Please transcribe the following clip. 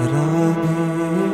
Radha